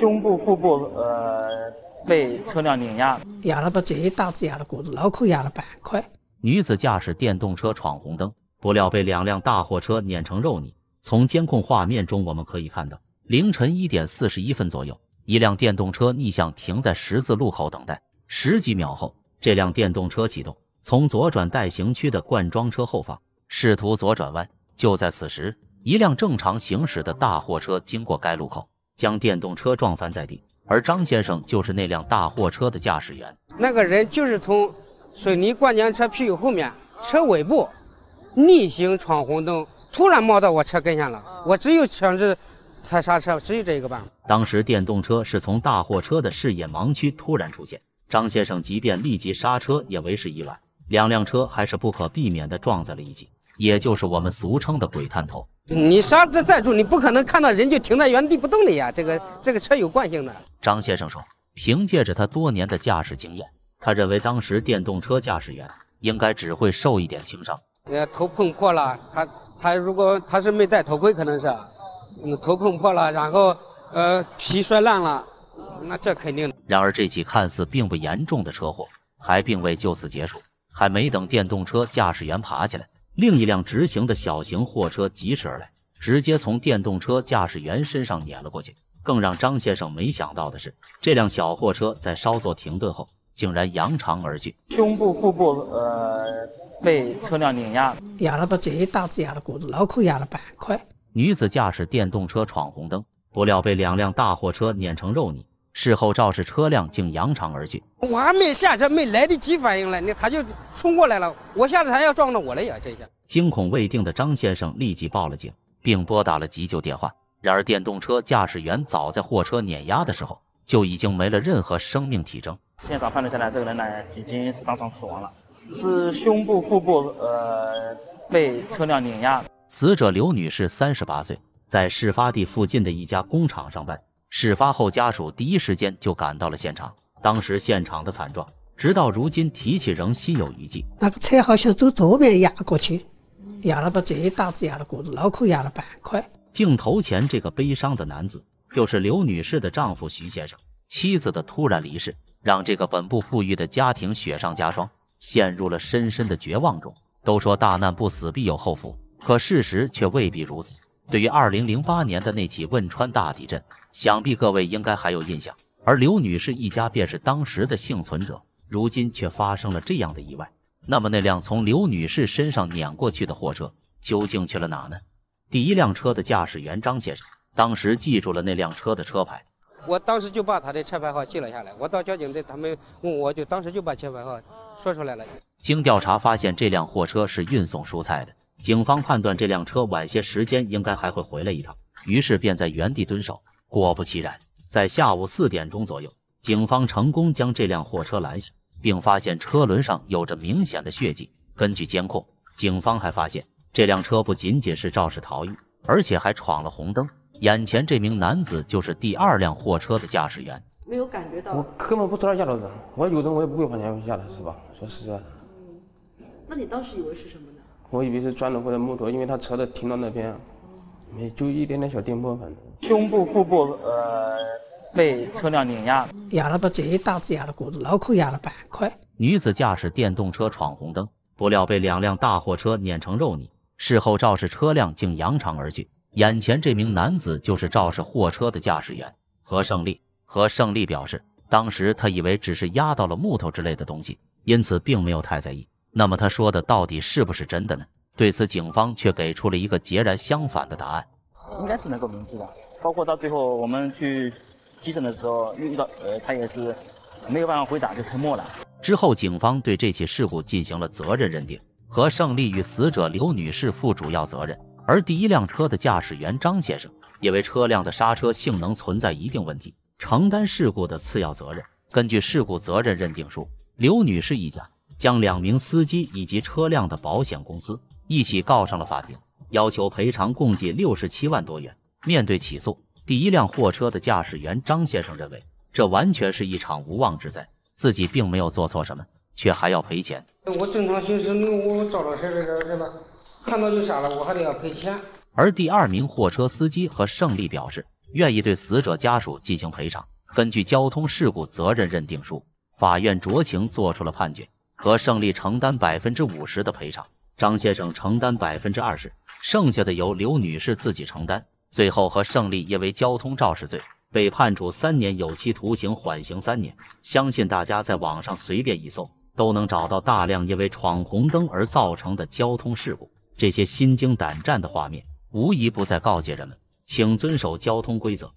胸部、腹部、呃被车辆碾压，压了把这一大子压了过子，脑壳压了半块。女子驾驶电动车闯红灯，不料被两辆大货车碾成肉泥。从监控画面中我们可以看到，凌晨一点四十一分左右，一辆电动车逆向停在十字路口等待。十几秒后，这辆电动车启动，从左转待行区的灌装车后方，试图左转弯。就在此时，一辆正常行驶的大货车经过该路口，将电动车撞翻在地。而张先生就是那辆大货车的驾驶员。那个人就是从水泥灌浆车屁股后面车尾部逆行闯红灯。突然冒到我车跟前了，我只有强制踩刹车，只有这一个办法。当时电动车是从大货车的视野盲区突然出现，张先生即便立即刹车也为时已晚，两辆车还是不可避免地撞在了一起，也就是我们俗称的鬼探头。你刹车再住，你不可能看到人就停在原地不动的呀，这个这个车有惯性的。张先生说，凭借着他多年的驾驶经验，他认为当时电动车驾驶员应该只会受一点轻伤，呃，头碰破了，他。他如果他是没戴头盔，可能是，嗯，头碰破了，然后呃皮摔烂了，那这肯定。然而这起看似并不严重的车祸还并未就此结束，还没等电动车驾驶员爬起来，另一辆直行的小型货车疾驰而来，直接从电动车驾驶员身上碾了过去。更让张先生没想到的是，这辆小货车在稍作停顿后，竟然扬长而去，胸部、腹部，呃。被车辆碾压，压了把这一大子压了过子，脑壳压了半块。女子驾驶电动车闯红灯，不料被两辆大货车碾成肉泥。事后肇事车辆竟扬长而去。我还没下车，没来得及反应呢，那他就冲过来了。我下来他要撞着我了呀，这下。惊恐未定的张先生立即报了警，并拨打了急救电话。然而电动车驾驶员早在货车碾压的时候就已经没了任何生命体征。现场判断下来，这个人呢已经是当场死亡了。是胸部、腹部，呃，被车辆碾压。死者刘女士，三十八岁，在事发地附近的一家工厂上班。事发后，家属第一时间就赶到了现场。当时现场的惨状，直到如今提起仍心有余悸。那个车好像走左面压过去，压了把这一大子压了过子，脑壳压了半块。镜头前这个悲伤的男子，就是刘女士的丈夫徐先生。妻子的突然离世，让这个本不富裕的家庭雪上加霜。陷入了深深的绝望中。都说大难不死必有后福，可事实却未必如此。对于2008年的那起汶川大地震，想必各位应该还有印象。而刘女士一家便是当时的幸存者，如今却发生了这样的意外。那么那辆从刘女士身上碾过去的货车究竟去了哪呢？第一辆车的驾驶员张先生当时记住了那辆车的车牌，我当时就把他的车牌号记了下来。我到交警队，他们问我就当时就把车牌号。说出来了。经调查发现，这辆货车是运送蔬菜的。警方判断这辆车晚些时间应该还会回来一趟，于是便在原地蹲守。果不其然，在下午四点钟左右，警方成功将这辆货车拦下，并发现车轮上有着明显的血迹。根据监控，警方还发现这辆车不仅仅是肇事逃逸，而且还闯了红灯。眼前这名男子就是第二辆货车的驾驶员。没有感觉到，我根本不知道下头的，我有人我也不会往前下的，是吧？说实在。嗯，那你当时以为是什么呢？我以为是砖头或者木头，因为他车子停到那边，没就一点点小颠簸，反正。胸部、腹部，呃，被车辆碾压，压了把这一大子压了过子，脑壳压了半块。女子驾驶电动车闯红灯，不料被两辆大货车碾成肉泥。事后肇事车辆竟扬长而去。眼前这名男子就是肇事货车的驾驶员何胜利。何胜利表示，当时他以为只是压到了木头之类的东西，因此并没有太在意。那么他说的到底是不是真的呢？对此，警方却给出了一个截然相反的答案：应该是能够明知的。包括到最后我们去急诊的时候遇到，呃，他也是没有办法回答，就沉默了。之后，警方对这起事故进行了责任认定，何胜利与死者刘女士负主要责任，而第一辆车的驾驶员张先生因为车辆的刹车性能存在一定问题。承担事故的次要责任。根据事故责任认定书，刘女士一家将两名司机以及车辆的保险公司一起告上了法庭，要求赔偿共计六十七万多元。面对起诉，第一辆货车的驾驶员张先生认为，这完全是一场无妄之灾，自己并没有做错什么，却还要赔钱。我正常行驶，我找到事儿是吧？看到就傻了，我还得要赔钱。而第二名货车司机和胜利表示。愿意对死者家属进行赔偿。根据交通事故责任认定书，法院酌情作出了判决，和胜利承担百分之五十的赔偿，张先生承担百分之二十，剩下的由刘女士自己承担。最后和胜利因为交通肇事罪被判处三年有期徒刑，缓刑三年。相信大家在网上随便一搜，都能找到大量因为闯红灯而造成的交通事故。这些心惊胆战的画面，无一不在告诫人们，请遵守交通规则。